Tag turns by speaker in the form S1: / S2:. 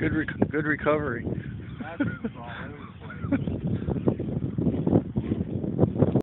S1: good, re- good recovery.